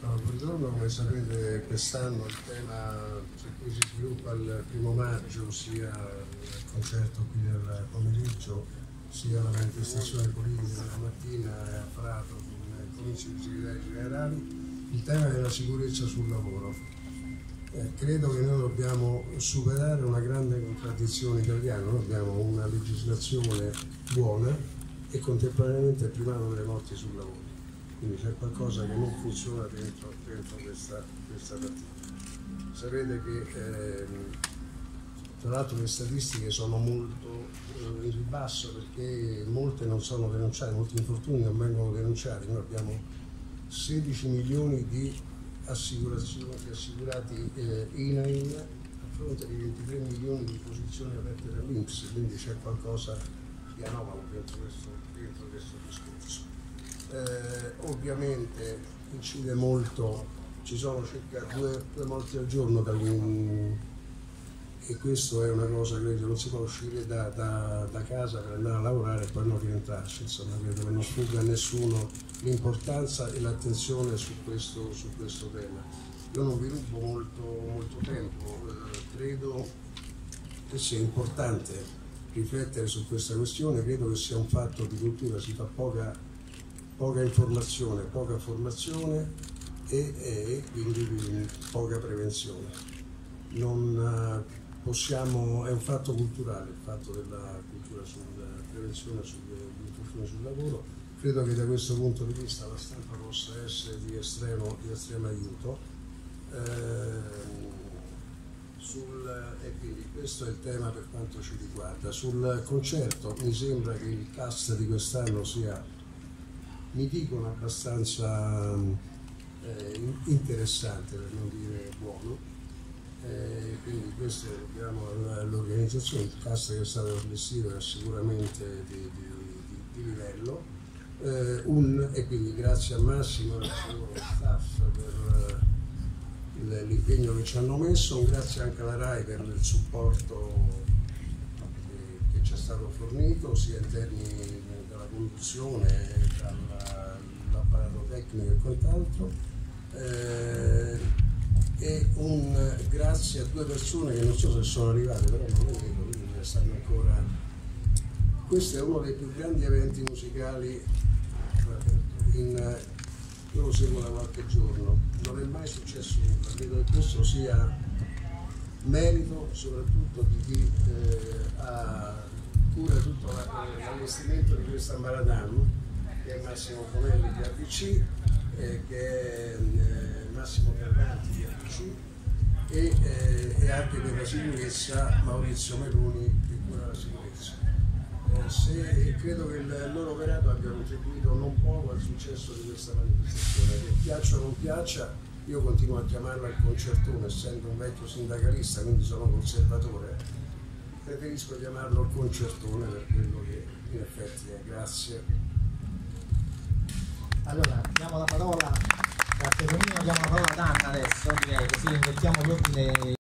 No, buongiorno, come sapete quest'anno il tema su cui si sviluppa il primo maggio, sia il concerto qui del pomeriggio, sia la manifestazione politica della mattina a Prato con il comizio di segretari generali, il tema della sicurezza sul lavoro. Eh, credo che noi dobbiamo superare una grande contraddizione italiana, noi abbiamo una legislazione buona e contemporaneamente il primato delle morti sul lavoro quindi c'è qualcosa che non funziona dentro, dentro questa, questa, partita. Sapete che ehm, tra l'altro le statistiche sono molto eh, in ribasso perché molte non sono denunciate, molti infortuni non vengono denunciati, noi abbiamo 16 milioni di assicurati eh, INAIN a fronte di 23 milioni di posizioni aperte dall'Inps, quindi c'è qualcosa di anomalo dentro questo, dentro questo discorso eh, ovviamente incide molto, ci sono circa due, due morti al giorno e questo è una cosa che non si può uscire da, da, da, casa per andare a lavorare e poi non rientrarci, insomma credo che non sfugga a nessuno l'importanza e l'attenzione su questo, su questo tema. Io non vi rubo molto, molto tempo, eh, credo che sia importante riflettere su questa questione, credo che sia un fatto di cultura, si fa poca poca informazione, poca formazione e, e quindi poca prevenzione. Non possiamo, è un fatto culturale il fatto della cultura sulla prevenzione sugli sul lavoro. Credo che da questo punto di vista la stampa possa essere di estremo, di estremo aiuto. Eh, sul, e quindi questo è il tema per quanto ci riguarda. Sul concerto mi sembra che il cast di quest'anno sia mi dicono abbastanza eh, interessante per non dire buono eh, quindi questo lo dobbiamo all'organizzazione il cast che è stato allestito è sicuramente di, di, di, di livello eh, un, e quindi grazie a Massimo e al suo staff per eh, l'impegno che ci hanno messo un grazie anche alla RAI per il supporto che, che ci è stato fornito sia in termini della conduzione dall'apparato tecnico e quant'altro. Eh, e un grazie a due persone che non so se sono arrivate, però non le vedo, quindi stanno ancora. Questo è uno dei più grandi eventi musicali, in, io lo seguo da qualche giorno, non è mai successo nulla, credo che questo sia merito soprattutto di chi eh, ha cura tutto l'allestimento di questa Maradam, che è Massimo Bonelli di ABC, eh, che è eh, Massimo Carranti di ABC e, eh, e, anche per la sicurezza Maurizio Meloni credo che il loro operato abbia contribuito non poco al successo di questa manifestazione, che piaccia o non piaccia, io continuo a chiamarla il concertone, essendo un vecchio sindacalista, quindi sono conservatore preferisco chiamarlo concertone per quello che in effetti è. Grazie. Allora, diamo la parola, grazie Tonino, diamo la parola ad Anna adesso, direi così invertiamo l'ordine.